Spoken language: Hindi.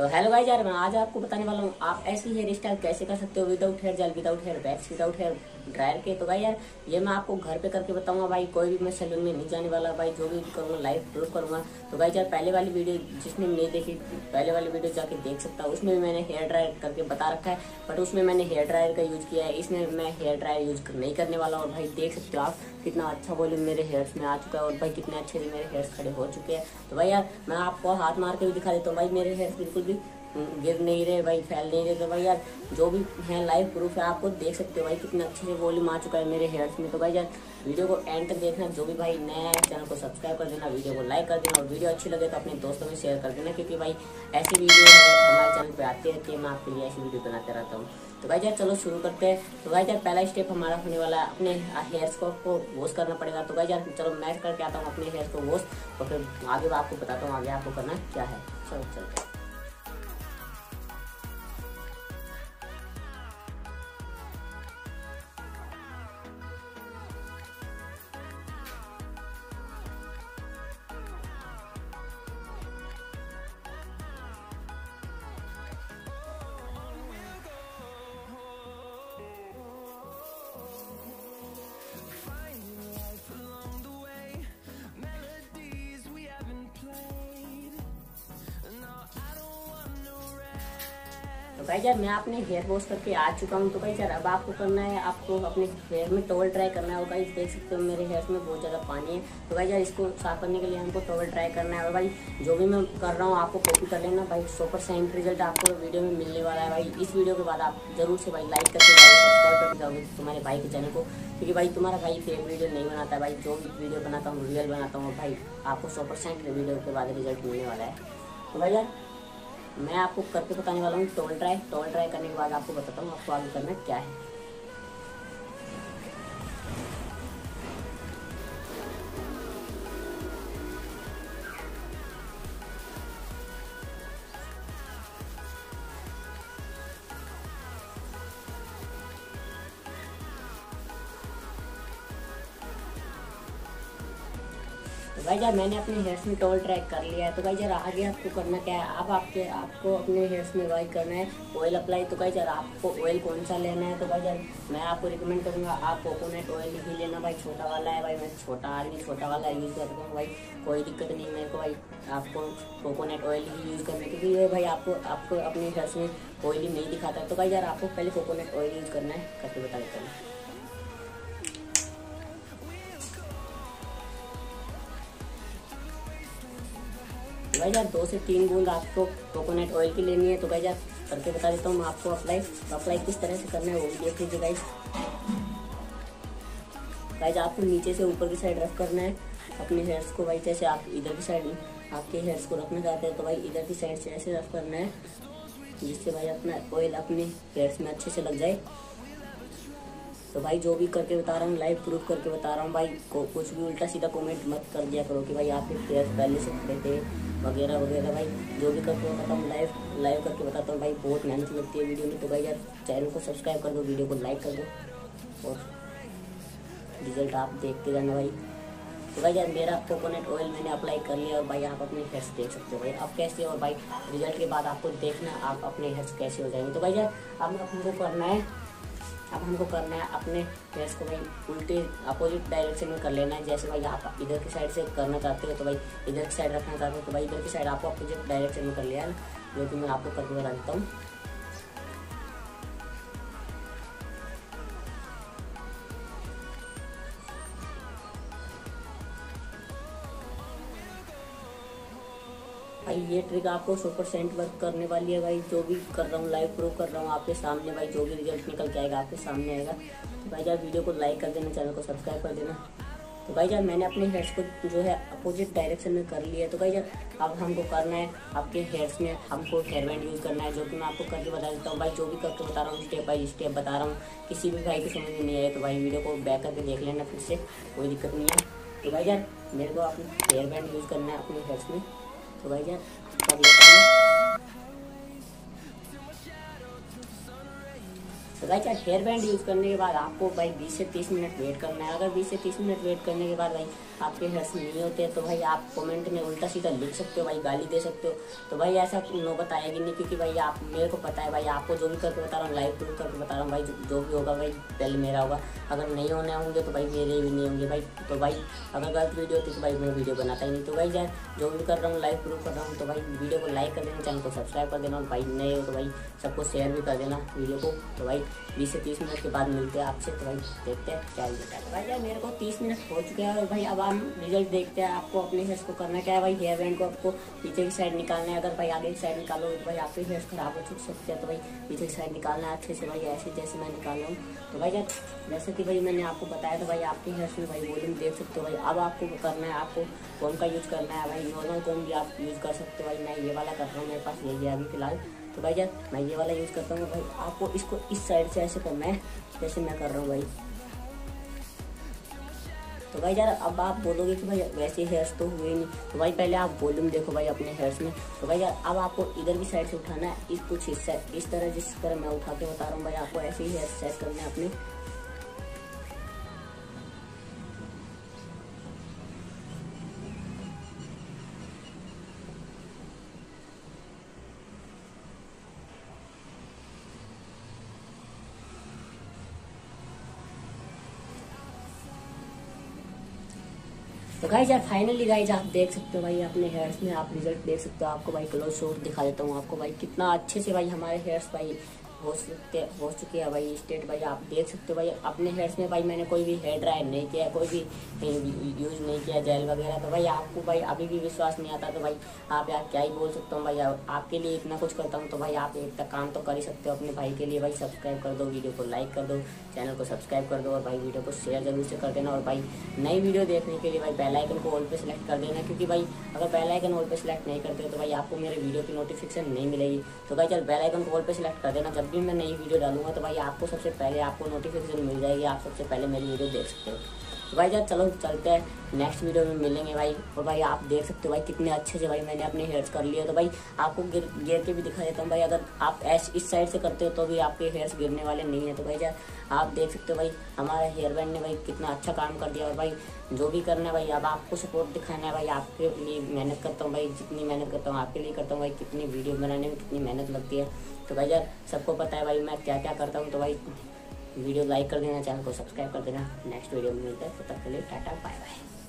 तो हेलो गाइस यार मैं आज आपको बताने वाला हूँ, आप ऐसी हेयर स्टाइल कैसे कर सकते हो without hair gel without hair wax without hair dryer के तो भाई यार, ये मैं आपको घर पे करके बताऊँगा भाई, कोई भी मैं सैलून में नहीं जाने वाला, भाई, जो भी करूँगा लाइव प्रूफ करूँगा। तो भाई यार, पहले वाली वीडियो जिसने नहीं देखी, पहले वाली वीडियो जाके देख सकता हूँ। उसमें भी मैंने हेयर ड्रायर करके बता रखा है बट उसमें मैंने हेयर ड्रायर का यूज़ किया है। इसमें मैं हेयर ड्रायर यूज़ नहीं करने वाला, और भाई, देख सकते हो आप कितना अच्छा वॉल्यूम मेरे हेयर्स में आ चुका है, और भाई, कितने अच्छे से मेरे हेयर्स खड़े हो चुके हैं। तो भाई यार, मैं आपको हाथ मार के भी दिखा देता हूँ, भाई, मेरे हेयर्स बिल्कुल भी गिर नहीं रहे, भाई, फैल नहीं रहे। तो भाई यार, जो भी है लाइव प्रूफ है, आपको देख सकते हो, भाई, कितने अच्छे से वॉल्यूम आ चुका है मेरे हेयर्स में। तो भाई यार वीडियो को एंड तक देखना, जो भी भाई नया है, चैनल को सब्सक्राइब कर देना वीडियो को लाइक कर देना और वीडियो अच्छी लगे तो अपने दोस्तों में शेयर कर देना, क्योंकि भाई ऐसी वीडियो हमारे चैनल पर आती रहती है, मैं आपके लिए ऐसी वीडियो बनाते रहता हूँ। तो भाई यार चलो शुरू करते हैं। तो भाई यार पहला स्टेप हमारा होने वाला है अपने हेयर्स को आपको वॉश करना पड़ेगा। तो भाई यार चलो मैं करके आता हूँ अपने हेयर्स को वॉश और फिर आगे आपको बताता हूँ आगे आपको करना क्या है। चलो, चलते भाई यार मैं अपने हेयर वॉश करके आ चुका हूँ। तो भाई यार अब आपको करना है, आपको अपने हेयर में टॉवल ट्राई करना है। भाई देख सकते हो मेरे हेयर में बहुत ज़्यादा पानी है। तो भाई यार इसको साफ़ करने के लिए हमको टॉवल ट्राई करना है। और भाई जो भी मैं कर रहा हूँ, आपको कॉपी कर लेना। भाई सौ परसेंट रिज़ल्ट आपको वीडियो में मिलने वाला है। भाई इस वीडियो के बाद आप ज़रूर से भाई लाइक करके सब्सक्राइब करके जाओगे तुम्हारे भाई के चैनल को। क्योंकि भाई तुम्हारा भाई फेक वीडियो नहीं बनाता भाई जो भी वीडियो बनाता हूँ रियल बनाता हूँ। भाई आपको सौ परसेंट वीडियो के बाद रिज़ल्ट मिलने वाला है। तो भाई यार मैं आपको करके बताने वाला हूँ टोल ड्राई टोल ड्राई करने के बाद आपको बताता हूँ आपको आगे करना क्या है। भाई यार मैंने अपने हेयर्स में टॉल ट्रैक कर लिया है तो भाई यार आगे आपको करना क्या है? अब आपके, आपको अपने हेयर्स में वाई करना है ऑयल अप्लाई तो भाई यार आपको ऑयल कौन सा लेना है? तो भाई यार मैं आपको रिकमेंड करूँगा, आप कोकोनट ऑयल ही लेना, भाई छोटा वाला है, भाई मैं छोटा आदमी छोटा वाला यूज़ करता हूँ, भाई कोई दिक्कत नहीं, मेरे को भाई आपको कोकोनट ऑयल ही यूज़ करना है, क्योंकि ये भाई आपको आपको अपने हेयर्स में ऑयल ही नहीं दिखाता तो भाई यार आपको पहले कोकोनट ऑयल यूज़ करना है, करके बता देता हूँ। भाई यार दो से तीन बूंद आपको कोकोनट ऑयल की लेनी है तो भाई यार करके बता देता हूँ आपको अप्लाई तो अप्लाई किस तरह से करना है वो भी देख लीजिए गाइस गाइस आपको नीचे से ऊपर की साइड रफ करना है, अपने हेयर्स को भाई जैसे आप इधर की साइड आपके हेयर्स को रखना चाहते हैं तो भाई इधर की साइड से ऐसे रफ करना है, जिससे भाई अपना ऑयल अपने हेयर्स में अच्छे से लग जाए। तो भाई जो भी करके बता रहा हूँ लाइव प्रूफ करके बता रहा हूँ, भाई को कुछ भी उल्टा सीधा कमेंट मत कर दिया करो कि भाई आपके हेयर पहले से खड़े थे, वगैरह वगैरह, भाई जो भी करके बताता हूँ लाइव लाइव करके बताता हूँ, भाई बहुत मेहनत लगती है वीडियो में तो भाई यार चैनल को सब्सक्राइब कर दो वीडियो को लाइक कर दो और रिज़ल्ट आप देखते जाना भाई। तो भाई यार मेरा कोकोनट ऑयल मैंने अप्लाई कर लिया और भाई आप अपने हेयर्स देख सकते हो भाई। अब कैसे और भाई? रिज़ल्ट के बाद आपको देखना आप अपने हेयर्स कैसे हो जाएँगे। तो भाई यार अब हमको करना है अब हमको करना है अपने फेस को भाई, उल्टे अपोजिट डायरेक्शन में कर लेना है। जैसे भाई आप इधर की साइड से करना चाहते हो तो भाई इधर की साइड रखना चाहते हो तो भाई इधर की साइड आपको अपोजिट डायरेक्शन में कर लिया है जो कि मैं आपको करके बता देता हूँ। भाई, ये ट्रिक आपको सौ परसेंट वर्क करने वाली है भाई। जो भी कर रहा हूँ लाइव प्रूव कर रहा हूँ, आपके सामने भाई, जो भी रिज़ल्ट निकल के आएगा, आपके सामने आएगा। तो भाई यार वीडियो को लाइक कर देना चैनल को सब्सक्राइब कर देना। तो भाई यार मैंने अपने हेयर्स को जो है अपोजिट डायरेक्शन में कर लिया है। तो भाई यार अब हमको करना है, आपके हेयर्स में हमको हेयर बैंड यूज़ करना है। जो कि मैं आपको करके बता देता हूँ भाई, जो भी करके बता रहा हूँ स्टेप बाई स्टेप बता रहा हूँ। किसी भी भाई की समझ में नहीं आए तो भाई वीडियो को बैक करके देख लेना फिर से, कोई दिक्कत नहीं है। तो भाई यार मेरे को अपने हेयर बैंड यूज़ करना है अपने हेयर्स में। तो भाई क्या? कर लेता हूँ। भाई क्या हेयर बैंड यूज़ करने के बाद आपको भाई 20 से 30 मिनट वेट करना है। अगर 20 से 30 मिनट वेट करने के बाद भाई आपके हेयर्स नहीं होते तो भाई आप कमेंट में उल्टा सीधा लिख सकते हो भाई गाली दे सकते हो तो भाई ऐसा नौबत आएगी नहीं क्योंकि भाई आप मेरे को पता है भाई आपको जो भी करके बता रहा हूँ लाइव प्रूफ करके बता रहा हूँ भाई जो भी होगा भाई पहले मेरा होगा अगर नहीं होने होंगे तो भाई मेरे भी नहीं होंगे भाई तो भाई अगर गलत वीडियो होती तो भाई मैं वीडियो बनाता ही नहीं तो भाई यार जो भी कर रहा हूँ लाइव प्रूफ कर रहा हूँ तो भाई वीडियो को लाइक कर देना चैनल को सब्सक्राइब कर देना और भाई नए हो तो भाई सबको शेयर भी कर देना वीडियो को तो भाई बीस से तीस मिनट के बाद मिलते हैं आपसे तो भाई देखते हैं क्या भाई यार मेरे को तीस मिनट हो चुके हैं और भाई अब हम रिज़ल्ट देखते हैं आपको अपने हेयर्स को करना क्या है भाई हेयर बैंड को आपको पीछे की साइड निकालना है। अगर भाई आगे की साइड निकालो तो भाई आपके हेयर्स खराब हो सकते हैं तो भाई पीछे की साइड निकालना है। अच्छे से भाई, ऐसे जैसे मैं निकाल रहा हूँ। तो भाई यार जैसे कि भाई मैंने आपको बताया तो भाई आपके हेयर्स में भाई वॉल्यूम देख सकते हो भाई। अब आपको करना है, आपको कौन का यूज़ करना है भाई। नॉर्मल कौन भी आप यूज़ कर सकते हो भाई। मैं ये वाला कर रहा हूँ, मेरे पास ये है अभी फ़िलहाल। तो भाई यार मैं ये वाला यूज़ करता हूँ भाई आपको इसको इस साइड से ऐसे करना है, जैसे मैं कर रहा हूँ भाई। तो भाई यार, अब आप बोलोगे कि भाई वैसे हेयर्स तो हुए नहीं। तो भाई पहले आप वॉल्यूम देखो भाई अपने हेयर्स में। तो भाई यार, अब आपको इधर भी साइड से उठाना है, इस कुछ हिस्सा, इस तरह जिस तरह मैं उठा के बता रहा हूँ, भाई आपको ऐसे ही हेयर सेट करने अपने। तो गाई यार फाइनली गाइज़ आप देख सकते हो भाई, अपने हेयर्स में आप रिज़ल्ट देख सकते हो। आपको भाई क्लोज शॉट दिखा देता हूँ आपको भाई, कितना अच्छे से भाई हमारे हेयर्स भाई हो सकते हो चुके हैं भाई स्टेट भाई, आप देख सकते हो भाई, अपने हेयर्स में भाई मैंने कोई भी हेयर ड्रायर नहीं किया, कोई भी यूज़ नहीं किया जेल वगैरह तो भाई आपको भाई अभी भी विश्वास नहीं आता तो भाई आप यार क्या ही बोल सकता हूँ भाई आपके लिए इतना कुछ करता हूँ तो भाई आप एक काम तो कर ही सकते हो, अपने भाई के लिए भाई सब्सक्राइब कर दो वीडियो को लाइक कर दो चैनल को सब्सक्राइब कर दो, और भाई वीडियो को शेयर ज़रूर से कर देना, और भाई नई वीडियो देखने के लिए भाई बेल आइकन को ऑल पे सिलेक्ट कर देना, क्योंकि भाई अगर बेलाइकन ऑल पे सिलेक्ट नहीं करते तो भाई आपको मेरे वीडियो की नोटिफिकेशन नहीं मिलेगी तो भाई चल बेलाइकन को ऑल पे सिलेक्ट कर देना, जब भी मैं नई वीडियो डालूँगा तो भाई आपको सबसे पहले आपको नोटिफिकेशन मिल जाएगी, आप सबसे पहले मेरी वीडियो देख सकते हो। तो भाई जब चलो चलते हैं। नेक्स्ट वीडियो में मिलेंगे भाई। और भाई आप देख सकते हो भाई कितने अच्छे से भाई मैंने अपने हेयर्स कर लिए। तो भाई आपको गिर गिर के भी दिखा देता हूँ भाई। अगर आप ऐस, इस साइड से करते हो तो भी आपके हेयर्स गिरने वाले नहीं है। तो भाई जब आप देख सकते हो भाई, हमारा हेयर बैंड ने भाई कितना अच्छा काम कर दिया। और भाई जो भी करना है भाई, अब आपको सपोर्ट दिखाना है भाई। आपके लिए मेहनत करता हूँ भाई, जितनी मेहनत करता हूँ, आपके लिए करता हूँ भाई। कितनी वीडियो बनाने में कितनी मेहनत लगती है। तो भाई यार सबको पता है भाई मैं क्या क्या करता हूँ। तो भाई वीडियो लाइक कर देना, चैनल को सब्सक्राइब कर देना। नेक्स्ट वीडियो में मिलता है, तब तक के लिए टाटा बाय बाय